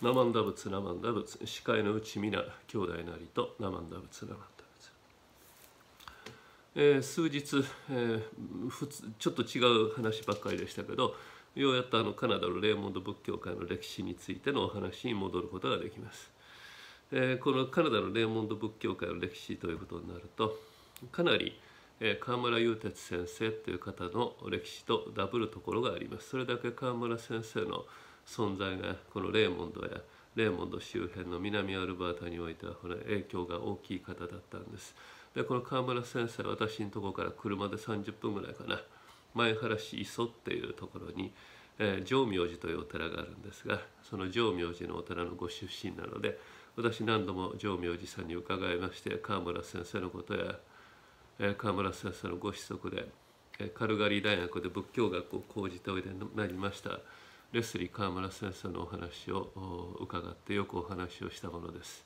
ナマンダ仏ナマンダ仏。視界のうち皆兄弟なりとナマンダ仏ナマンダ仏、えー、数日、えー、ふつちょっと違う話ばっかりでしたけどようやっとあのカナダのレーモンド仏教会の歴史についてのお話に戻ることができます、えー、このカナダのレーモンド仏教会の歴史ということになるとかなり川村雄哲先生という方の歴史とダブるところがあります。それだけ川村先生の存在がこのレーモンドやレーモンド周辺の南アルバータにおいては影響が大きい方だったんです。でこの川村先生私のところから車で30分ぐらいかな前原市磯っていうところに、えー、浄明寺というお寺があるんですがその浄明寺のお寺のご出身なので私何度も浄明寺さんに伺いまして川村先生のことや、えー、川村先生のご子息で、えー、カルガリー大学で仏教学を講じておいでになりましたレスリー川村先生のお話を伺ってよくお話をしたものです。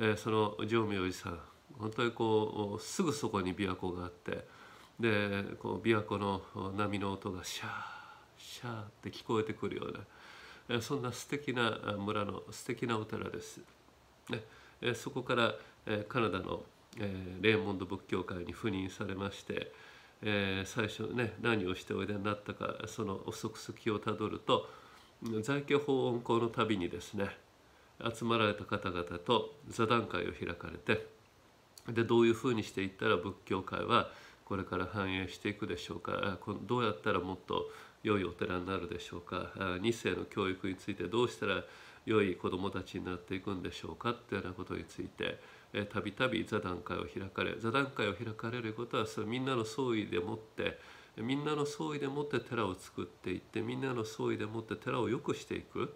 えー、その浄明寺さん本当にこうすぐそこに琵琶湖があってでこう琵琶湖の波の音がシャーシャーって聞こえてくるような、そんな素敵な村の素敵なお寺です。ね、そこから、カナダの、レーモンド仏教会に赴任されまして、えー、最初ね何をしておいでになったかそのお足跡をたどると在家法恩公の旅にですね集まられた方々と座談会を開かれてでどういうふうにしていったら仏教界はこれから繁栄していくでしょうかどうやったらもっと良いお寺になるでしょうか2世の教育についてどうしたら良い子どもたちになっていくんでしょうかっていうようなことについてたびたび座談会を開かれ座談会を開かれることはそれみんなの総意でもってみんなの総意でもって寺を作っていってみんなの総意でもって寺を良くしていく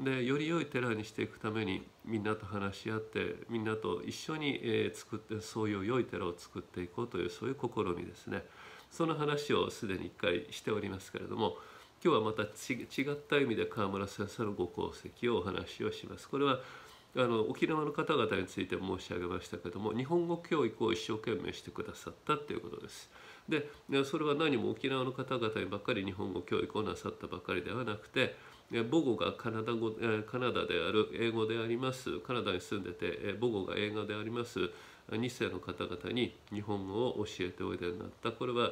でより良い寺にしていくためにみんなと話し合ってみんなと一緒に、えー、作ってそういう良い寺を作っていこうというそういう試みですねその話をすでに一回しておりますけれども今日はまた違った意味で川村先生のご功績をお話をします。これはあの沖縄の方々について申し上げましたけども日本語教育を一生懸命してくださったということです。でそれは何も沖縄の方々にばっかり日本語教育をなさったばかりではなくて母語がカナダ語カナダである英語でありますカナダに住んでて母語が英語であります2世の方々に日本語を教えておいでになったこれは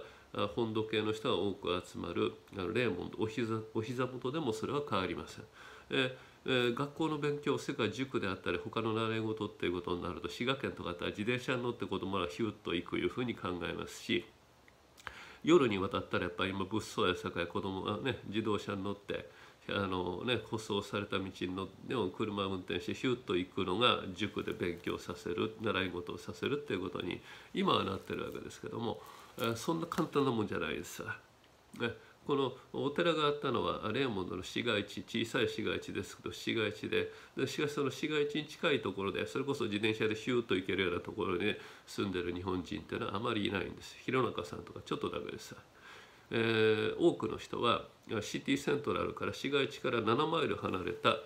本土系の人が多く集まるレーモンドお膝お膝元でもそれは変わりません。ええ学校の勉強世界塾であったり他の習い事っていうことになると滋賀県とかだったら自転車に乗って子供がヒュッと行くいうふうに考えますし夜にわたったらやっぱり今物騒やさかい子供がね自動車に乗ってあのね舗装された道に乗っても車を運転してヒュッと行くのが塾で勉強させる習い事をさせるっていうことに今はなってるわけですけどもそんな簡単なもんじゃないです。ねこのお寺があったのはレーモンドの市街地小さい市街地ですけど市街地でしかしその市街地に近いところでそれこそ自転車でヒューッと行けるようなところに、住んでる日本人っていうのはあまりいないんです弘中さんとかちょっとだけです。えー、多くの人はシティセントラルから市街地から7マイル離れた、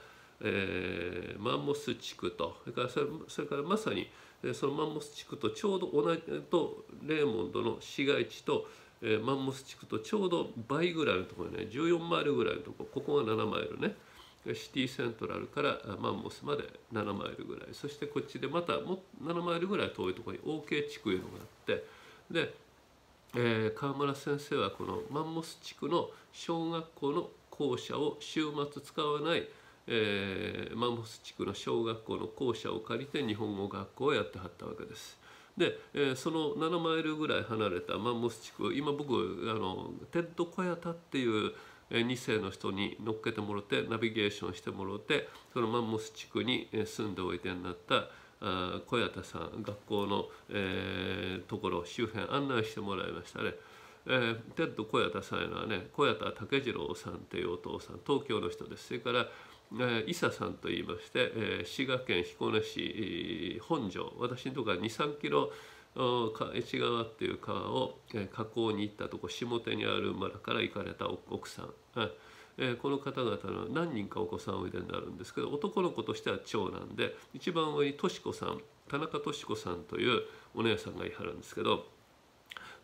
えー、マンモス地区とそれからそれからまさにそのマンモス地区とちょうど同じとレーモンドの市街地とえー、マンモス地区とちょうど倍ぐらいのところね14マイルぐらいのところここが7マイルね。シティセントラルからマンモスまで7マイルぐらい。そしてこっちでまたも7マイルぐらい遠いところに OK 地区いうのがあって。で、えー、川村先生はこのマンモス地区の小学校の校舎を週末使わない、えー、マンモス地区の小学校の校舎を借りて日本語学校をやってはったわけです。で、えー、その7マイルぐらい離れたマンモス地区今僕あのテッド・コヤタっていう2世の人に乗っけてもらってナビゲーションしてもらってそのマンモス地区に住んでおいでになった小谷田さん学校の、えー、ところ周辺案内してもらいましたね。えー、テッド小谷田さんいうのはね小谷田武次郎さんというお父さん東京の人ですそれから伊佐さんといいまして、滋賀県彦根市本庄私のところは23キロ愛知川っていう川を、え、河口に行ったとこ下手にある村から行かれた奥さん、え、この方々の何人かお子さんおいでになるんですけど男の子としては長男で一番上にとし子さん田中敏子さんというお姉さんがいはるんですけど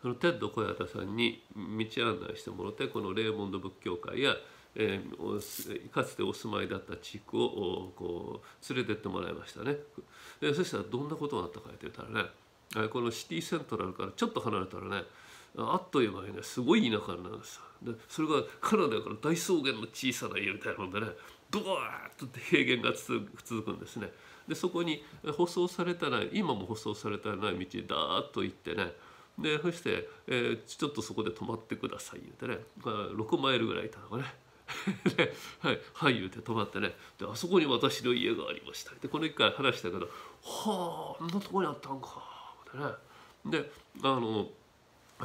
そのテッド小谷田さんに道案内してもらってこのレーモンド仏教会やえー、かつてお住まいだった地区をこう連れてってもらいましたね。でそしたらどんなことがあったかって言ったらねこのシティセントラルからちょっと離れたらねあっという間にねすごい田舎なんですでそれがカナダから大草原の小さな家みたいなのでねドワーッと平原が続くんですね。でそこに舗装されたない今も舗装されたない道にダーッと行ってねでそして、えー、ちょっとそこで止まってください言うてね、まあ、6マイルぐらいいたのかね。で「はい、はい、言うて止まってね。であそこに私の家がありました。でこの一回話したけど「はああんなとこにあったんか」ってね。であの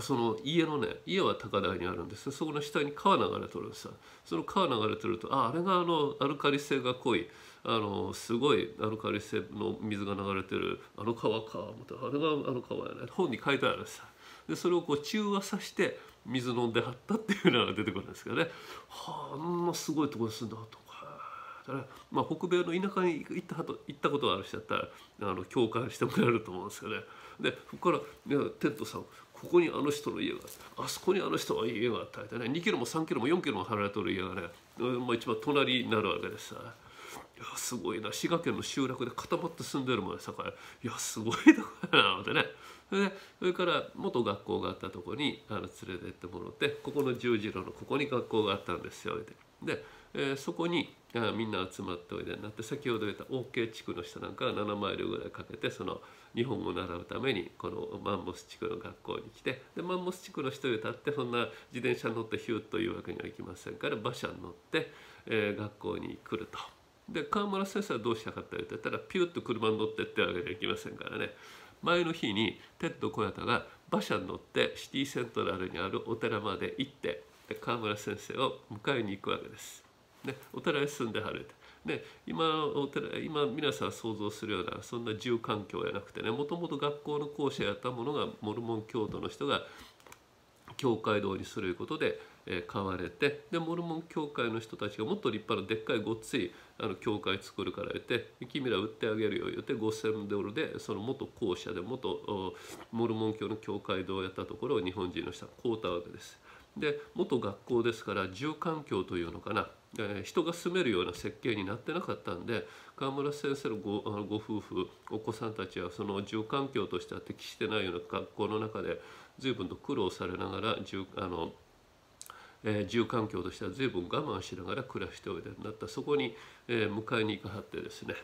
その家のね家は高台にあるんですそこの下に川流れとるんですよ。その川流れてるとああれがあのアルカリ性が濃いあのすごいアルカリ性の水が流れてるあの川か思ってあれがあの川やね。本に書いてあるんですよ。でそれをこう中和させて水飲んではったっていうのが出てくるんですけどね。はああんなすごいとこですんだとか、まあ、北米の田舎に行った行ったことがある人だったらあの共感してもらえると思うんですけどね。でそこから「テッドさんここにあの人の家があってあそこにあの人の家があったりね。2キロも3キロも4キロも離れてる家がね、まあ、一番隣になるわけですいやすごいな。滋賀県の集落で固まって住んでるもんねさかい。やすごいとこやなってね。でそれから元学校があったとこにあの連れてってもらってここの十字路のここに学校があったんですよでえー、そこにあみんな集まっておいでになって先ほど言った OK 地区の人なんかは7マイルぐらいかけてその日本語を習うためにこのマンモス地区の学校に来てでマンモス地区の人歌ってそんな自転車に乗ってヒュッというわけにはいきませんから馬車に乗って、えー、学校に来ると。で川村先生はどうしたかって言ったらピュッと車に乗ってってわけにはいきませんからね前の日にテッド小谷田が馬車に乗ってシティセントラルにあるお寺まで行ってで川村先生を迎えに行くわけです。でお寺に住んではるで今お寺今皆さん想像するようなそんな住環境やなくてねもともと学校の校舎やったものがモルモン教徒の人が教会堂にすることで、買われてでモルモン教会の人たちがもっと立派なでっかいごっついあの教会作るから言って君ら売ってあげるよ言って5,000ドルでその元校舎で元モルモン教の教会堂をやったところを日本人の人は買うたわけです。で元学校ですから住環境というのかなえー、人が住めるような設計になってなかったんで川村先生のごあのご夫婦お子さんたちはその住環境としては適してないような学校の中で随分と苦労されながら住あの、えー、住環境としては随分我慢しながら暮らしておいでになったそこに、えー、迎えに行かはってですね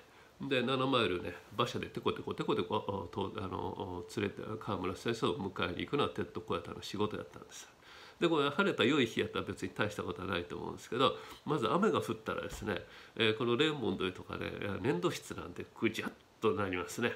で7マイルね馬車でテコテコテコテコとあの連れて川村先生を迎えに行くのはテッド小谷田の仕事やったんです。でこれ晴れた良い日やったら別に大したことはないと思うんですけどまず雨が降ったらですね、えー、このレーモンドとかね粘土質なんでぐじゃっとなりますね。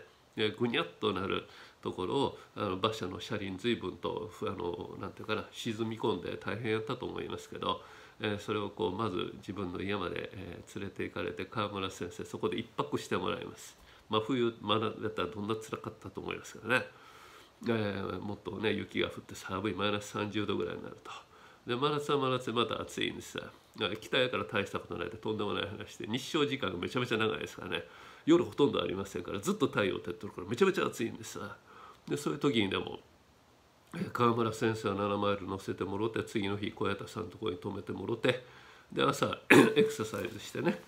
ぐにゃっとなるところをあの馬車の車輪随分とあのなんていうかな沈み込んで大変やったと思いますけど、えー、それをこうまず自分の家まで、えー、連れて行かれて川村先生そこで一泊してもらいます。真冬まだだったらどんな辛かったと思いますけどね。えー、もっとね雪が降って寒いマイナス30度ぐらいになるとで真夏は真夏でまた暑いんですさ北やから大したことないでとんでもない話で日照時間がめちゃめちゃ長いですからね夜ほとんどありませんからずっと太陽照ってるからめちゃめちゃ暑いんですさでそういう時にでも川村先生は7マイル乗せてもろて次の日小谷田さんのところに泊めてもろてで朝 エクササイズしてね。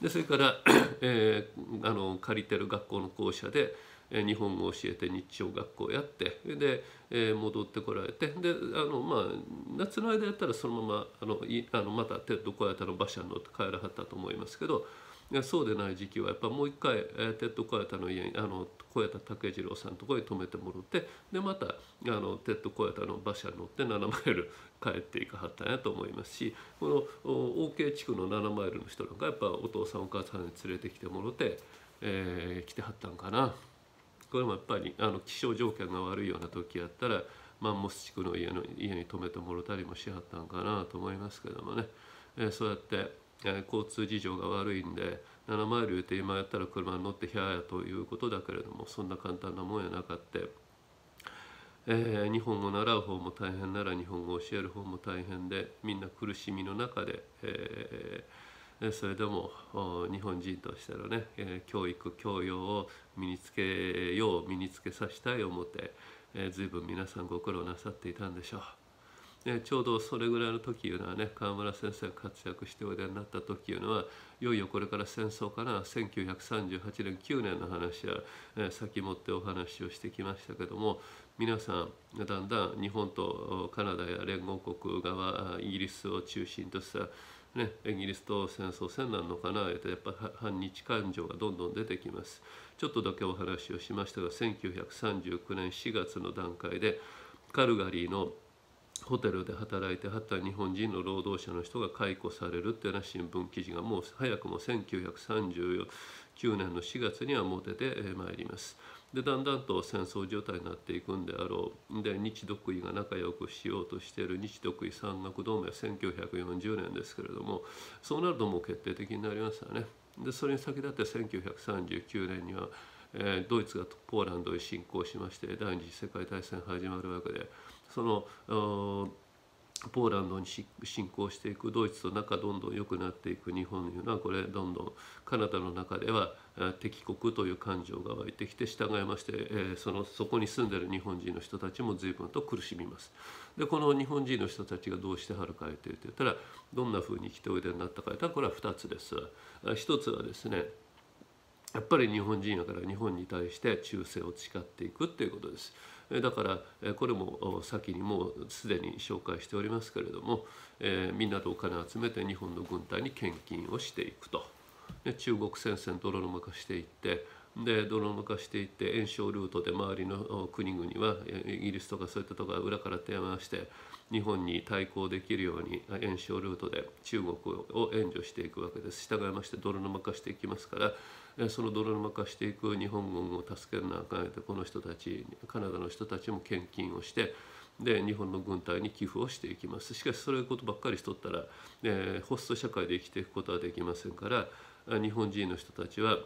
でそれから、えー、あの借りてる学校の校舎で日本語を教えて日曜学校やってで、え戻ってこられてであの、まあ、夏の間やったらそのままあのいあのまたテッド小谷田の馬車に乗って帰らはったと思いますけどそうでない時期はやっぱもう一回、えテッド小谷田の家にあの小谷田武次郎さんのところに泊めてもらってでまたあのテッド小谷田の馬車に乗って7マイル帰っていかはったんやと思いますしこの OK 地区の7マイルの人なんかやっぱお父さんお母さんに連れてきてもらって、えー、来てはったんかな。これもやっぱりあの気象条件が悪いような時やったらマンモス地区の家の家に泊めてもろたりもしはったんかなと思いますけどもね、えー、そうやって、交通事情が悪いんで7マイル言うて今やったら車に乗ってひゃやということだけれどもそんな簡単なもんやなかって、えー、日本語習う方も大変なら日本語を教える方も大変でみんな苦しみの中で、えーそれでも日本人としてのね教育教養を身につけよう身につけさせたい思って随分皆さんご苦労なさっていたんでしょう。ね、ちょうどそれぐらいの時いうのはね川村先生が活躍しておいでになった時いうのはいよいよこれから戦争かな1938年9年の話は、え先もってお話をしてきましたけども皆さんだんだん日本とカナダや連合国側イギリスを中心としたね、イギリスと戦争せんなんのかなってやっぱ反日感情がどんどん出てきます。ちょっとだけお話をしましたが1939年4月の段階でカルガリーのホテルで働いてはった日本人の労働者の人が解雇されるっていうような新聞記事がもう早くも1939年の4月にはもう出てまいります。でだんだんと戦争状態になっていくんであろうで日独伊が仲良くしようとしている日独伊山岳同盟は1940年ですけれどもそうなるともう決定的になりますよね。でそれに先立って1939年には、ドイツがポーランドへ侵攻しまして第二次世界大戦始まるわけでそのポーランドに侵攻していくドイツと仲どんどん良くなっていく日本というのはこれどんどんカナダの中では敵国という感情が湧いてきて従いまして、え、そのそこに住んでる日本人の人たちも随分と苦しみます。でこの日本人の人たちがどうしてはるかって言ったらどんなふうに来ておいでになったかというとこれは2つです。1つはですねやっぱり日本人やから日本に対して忠誠を誓っていくっていうことです。だからこれも先にもうすでに紹介しておりますけれども、えー、みんなでお金を集めて日本の軍隊に献金をしていくと。で中国戦線泥沼化していってで泥沼化していって炎症ルートで周りの国々はイギリスとかそういったところが裏から手を回して日本に対抗できるように炎症ルートで中国を援助していくわけです。従いまして泥沼化していきますからその泥沼化していく日本軍を助けるなあかんでこの人たちカナダの人たちも献金をしてで日本の軍隊に寄付をしていきます。しかしそういうことばっかりしとったら、えー、ホスト社会で生きていくことはできませんから日本人の人たちは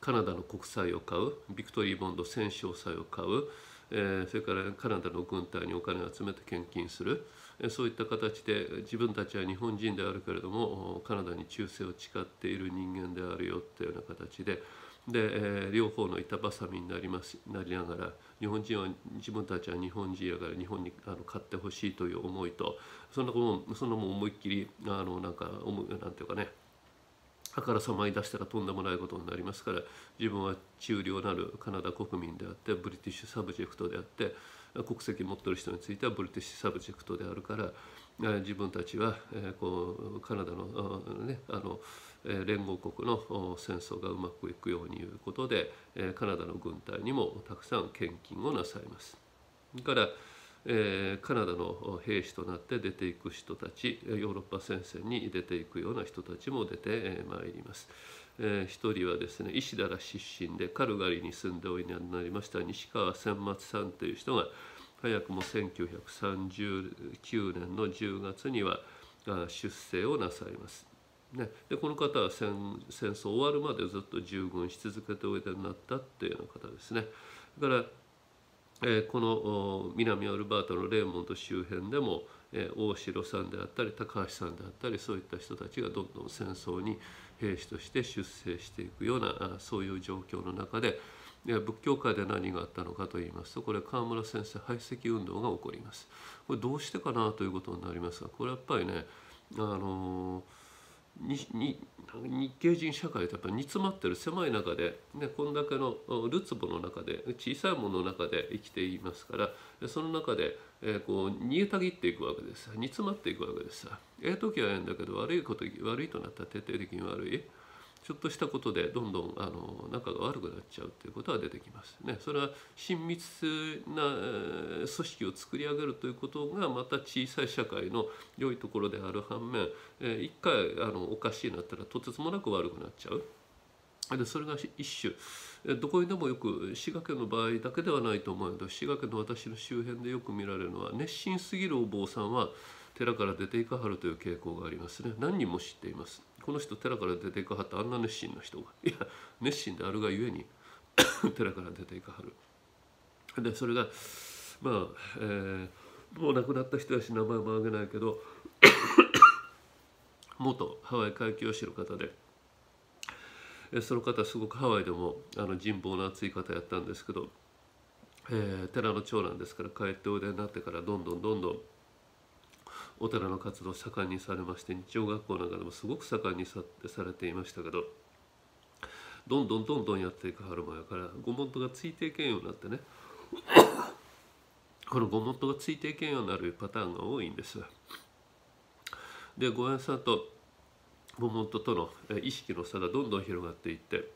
カナダの国債を買うビクトリー・ボンド戦勝債を買う、えー、それからカナダの軍隊にお金を集めて献金する。そういった形で自分たちは日本人であるけれどもカナダに忠誠を誓っている人間であるよっていうような形でで、え、両方の板挟みになりますなりながら日本人は自分たちは日本人やから日本にあの買ってほしいという思いとそんなもそんなも思いっきりあのなんか思うなんていうかねあからさまに出したらとんでもないことになりますから自分は忠良なるカナダ国民であって British subject であって国籍持ってる人については British subject であるから自分たちはこうカナダの,、ね、あの連合国の戦争がうまくいくようにいうことでカナダの軍隊にもたくさん献金をなさいます。からえー、カナダの兵士となって出ていく人たちヨーロッパ戦線に出ていくような人たちも出てまいります。えー、一人はですね石田ら出身でカルガリに住んでおいでになりました西川千松さんという人が早くも1939年の10月には出征をなさいます。ね、でこの方は戦争終わるまでずっと従軍し続けておいでになったっていうような方ですね。だからえこの南アルバートのレーモンド周辺でも、え大城さんであったり高橋さんであったりそういった人たちがどんどん戦争に兵士として出征していくようなそういう状況の中で仏教界で何があったのかといいますとこれ川村先生排斥運動が起こります。これどうしてかなということになりますがこれやっぱりねあのーに日系人社会ってやっぱり煮詰まってる狭い中で、ね、こんだけのるつぼの中で小さいものの中で生きていますからその中で、えー、こう煮えたぎっていくわけです煮詰まっていくわけですええ時はええんだけど悪いこと悪いとなったら徹底的に悪いちょっとしたことでどんどんあの仲が悪くなっちゃうっていうことは出てきますね。それは親密な組織を作り上げるということがまた小さい社会の良いところである反面え一回あのおかしいなったらとてつもなく悪くなっちゃう。でそれが一種どこにでもよく滋賀県の場合だけではないと思うけど滋賀県の私の周辺でよく見られるのは熱心すぎるお坊さんは寺から出ていかはるという傾向がありますね。何人も知っています。この人寺から出ていかはったあんな熱心な人が。いや熱心であるがゆえに 寺から出ていかはる。でそれがまあ、えー、もう亡くなった人やし名前も挙げないけど 元ハワイ海峡市の方でその方すごくハワイでもあの人望の厚い方やったんですけど、えー、寺の長男ですから帰っておいでになってからどんどんどんどんお寺の活動盛んにされまして日曜学校なんかでもすごく盛んにさされていましたけどどんどんどんどんやっていくはるもやからご門徒がついていけんようになってね このご門徒がついていけんようになるパターンが多いんです。でご縁さとご門徒との意識の差がどんどん広がっていって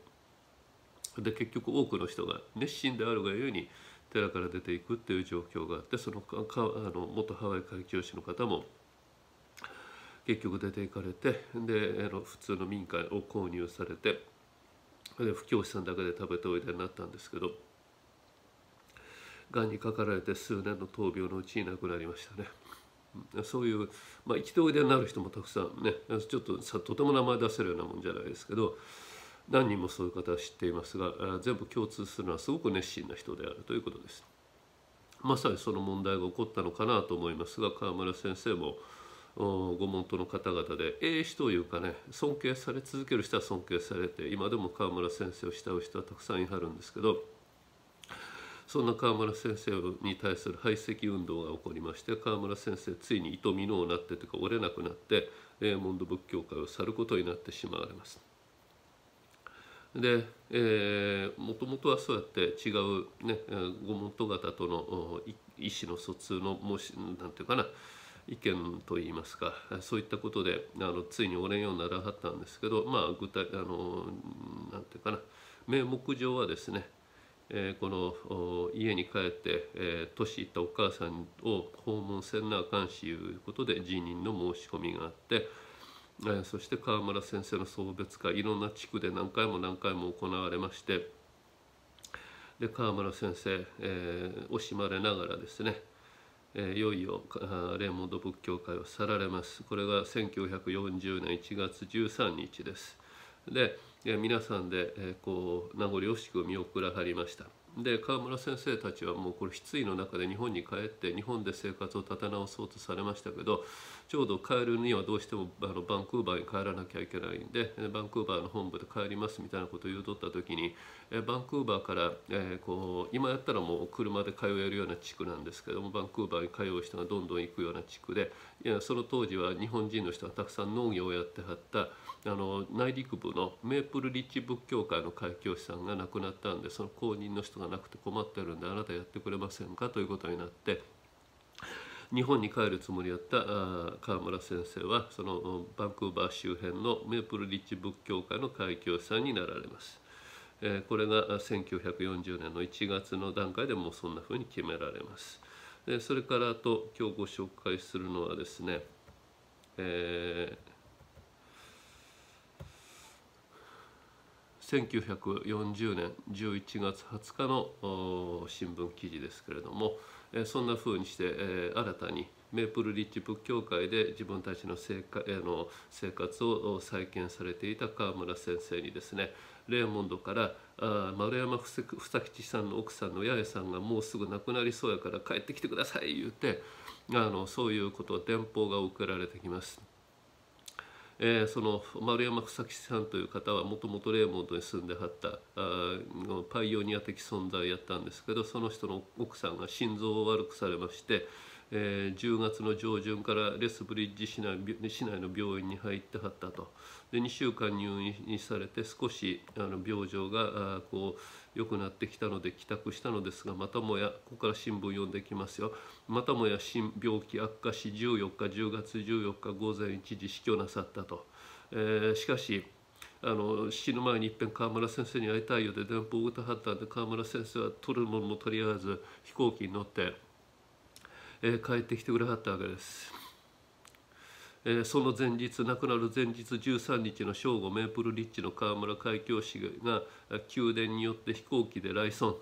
で結局多くの人が熱心であるがゆえに寺から出ていくっていう状況があってそのかあの元ハワイ海峡師の方も結局出ていかれてであの普通の民家を購入されてで布教師さんだけで食べておいでになったんですけどがんにかかられて数年の闘病のうちに亡くなりましたね。そういう、まあ、生きておいでになる人もたくさんねちょっとさとても名前出せるようなもんじゃないですけど何人もそういう方は知っていますが全部共通するのはすごく熱心な人であるということです。まさにその問題が起こったのかなと思いますが川村先生もご門徒の方々で英詞というかね尊敬され続ける人は尊敬されて今でも川村先生を慕う人はたくさんいはるんですけどそんな川村先生に対する排斥運動が起こりまして川村先生ついに糸見のうなってというか折れなくなってレーモンド仏教会を去ることになってしまわれます。で、えー、もともとはそうやって違う、ね、ご門徒方との意思の疎通の申しなんていうかな意見といいますかそういったことであのついにおれんようにならはったんですけどまあ具体あのなんていうかな名目上はですね、えー、この家に帰って、えー、年いったお母さんを訪問せんなあかんしいうことで辞任の申し込みがあって。えそして川村先生の送別会いろんな地区で何回も何回も行われましてで川村先生、えー、惜しまれながらですね、えー、いよいよレーモンド仏教会を去られます。これが1940年1月13日です。で、え皆さんで、えこう名残惜しく見送らはりました。で川村先生たちはもうこれ失意の中で日本に帰って日本で生活を立て直そうとされましたけどちょうど帰るにはどうしてもあのバンクーバーに帰らなきゃいけないんでバンクーバーの本部で帰りますみたいなことを言うとった時にバンクーバーから、えー、こう今やったらもう車で通えるような地区なんですけどもバンクーバーに通う人がどんどん行くような地区でいやその当時は日本人の人がたくさん農業をやってはったあの内陸部のメープルリッチ仏教会の会教師さんが亡くなったんでその後任の人がなくて困ってるんであなたやってくれませんか？ということになって日本に帰るつもりだった川村先生はそのバンクーバー周辺のメープルリッチ仏教会の会教師さんになられます。これが1940年の1月の段階でもうそんなふうに決められます。でそれからあと今日ご紹介するのはですね、えー、1940年11月20日の新聞記事ですけれども、そんなふうにして、新たにメープルリッチ仏教会で自分たちの生活の生活を再建されていた川村先生にですねレーモンドから丸山房吉さんの奥さんの八重さんがもうすぐ亡くなりそうやから帰ってきてください言うてあのそういうこと電報が送られてきます。えー、その丸山草木さんという方はもともとレーモンドに住んではったあパイオニア的存在やったんですけどその人の奥さんが心臓を悪くされまして、えー、10月の上旬からレスブリッジ市内市内の病院に入ってはったと。で2週間入院されて少しあの病状があこう良くなってきたので帰宅したのですがまたもやここから新聞読んできますよまたもや新病気悪化し14日10月14日午前1時死去なさったと、えー、しかしあの死ぬ前にいっぺん川村先生に会いたいようで電報を打たはったんで川村先生は取るものもとりあえず飛行機に乗って、えー、帰ってきてくれはったわけです。えその前日亡くなる前日13日の正午メープルリッチの河村海峡氏が宮殿によって飛行機で来村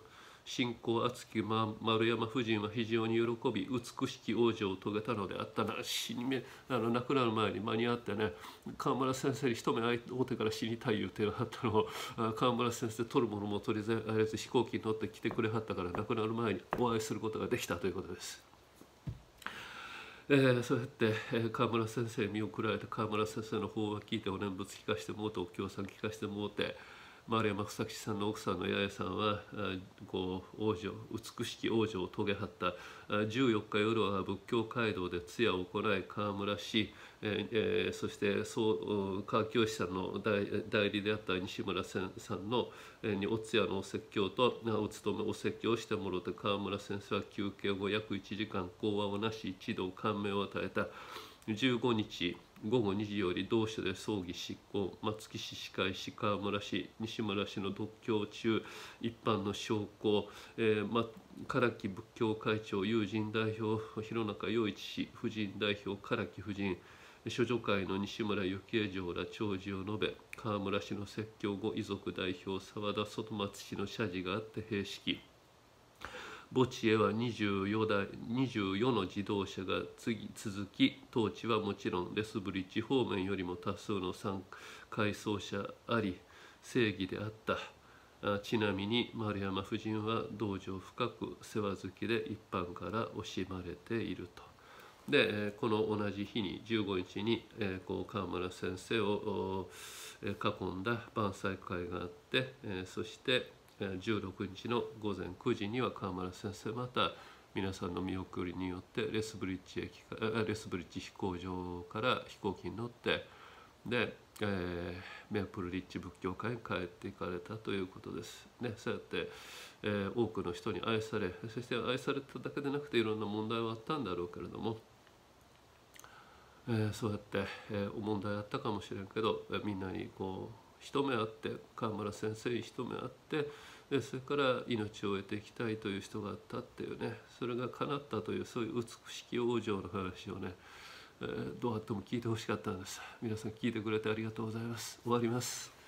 信仰厚き丸山夫人は非常に喜び美しき王女を遂げたのであったな死にめあの亡くなる前に間に合ってね河村先生に一目会うてから死にたい言うてはったのを河村先生取るものも取りあえず飛行機に乗って来てくれはったから亡くなる前にお会いすることができたということです。えー、そうやって、えー、川村先生見送られて川村先生の法話聞いてお念仏聞かしてもうてお経さん聞かしてもうて丸山草木さんの奥さんの八重さんはこう王女美しき王女を遂げはった。14日夜は仏教街道で通夜を行い河村氏、えー、そしてそう川清さんの代理であった西村さんの、えにお通夜のお説教とお務めお説教をしてもろて川村先生は休憩後約1時間講話をなし一同感銘を与えた。15日午後2時より同所で葬儀執行松木市歯科医師川村氏西村氏の独協中一般の将校、えーま、唐木仏教会長友人代表弘中陽一氏夫人代表唐木夫人諸女会の西村幸恵城ら長寿を述べ川村氏の説教後遺族代表澤田外松氏の謝辞があって閉式。墓地へは 24, 台24の自動車が次続き当地はもちろんレスブリッジ方面よりも多数の参回送車あり正義であったちなみに丸山夫人は道場深く世話好きで一般から惜しまれていると。でこの同じ日に15日にこう川村先生を囲んだ晩祭会があってそして16日の午前9時には川村先生また皆さんの見送りによってレスブリッジ駅レスブリッジ飛行場から飛行機に乗ってで、えー、メープルリッジ仏教会に帰っていかれたということです。ね、そうやって、えー、多くの人に愛されそして愛されただけでなくていろんな問題はあったんだろうけれども、えー、そうやって、えー、問題あったかもしれんけどみんなにこう一目会って川村先生に一目会ってでそれから命を得ていきたいという人があったっていうね。それが叶ったというそういう美しき往生の話をね、えー、どうあっても聞いてほしかったんです。皆さん聞いてくれてありがとうございます。終わります。